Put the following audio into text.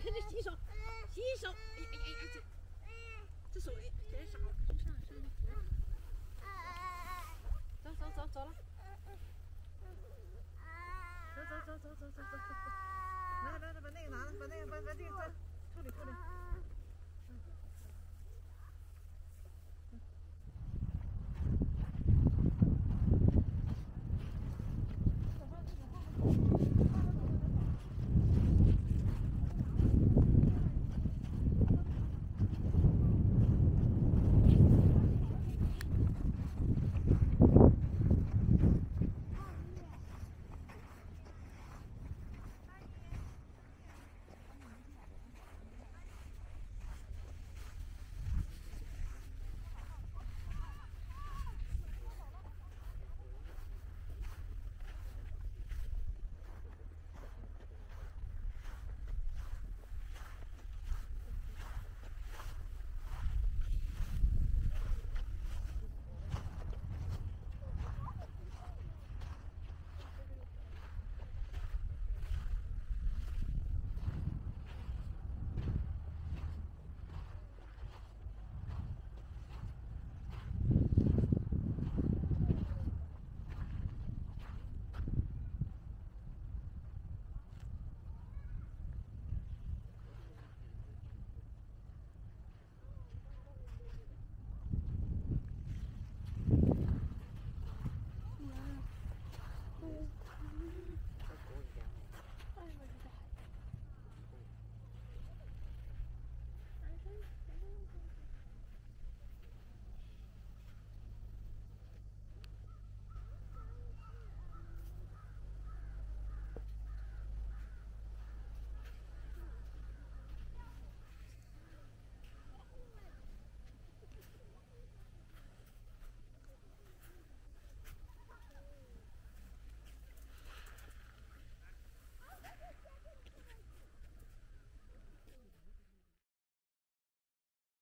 看这洗手，洗手，哎哎哎呀，这手太少了，上上。走走走走了，走走走走走走走走，来来来，把那个拿了，把那个把把那个处处理。处理